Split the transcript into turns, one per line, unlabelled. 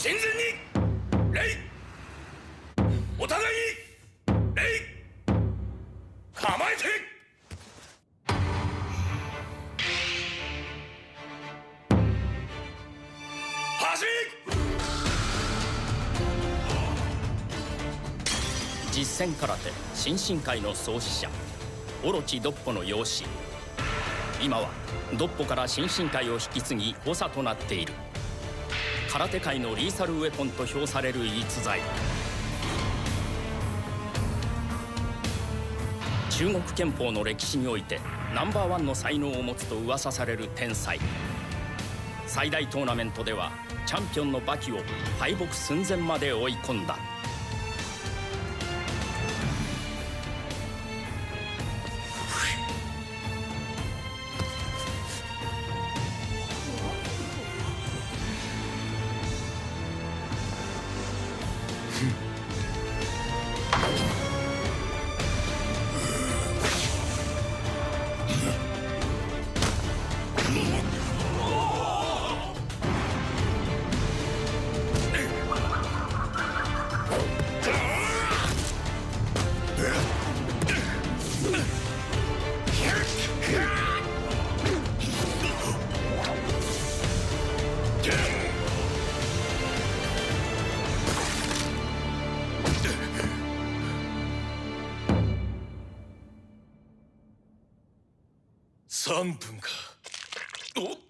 親善に礼お互いに礼構えて走れ
実戦空手新進会の創始者オロチドッポの養子。今はドッポから新進会を引き継ぎ補佐となっている。空手界のリーサルウェポンと評される逸材。中国憲法の歴史においてナンバーワンの才能を持つと噂される天才。最大トーナメントではチャンピオンの馬キを敗北寸前まで追い込んだ。Yeah!
3分か。おっ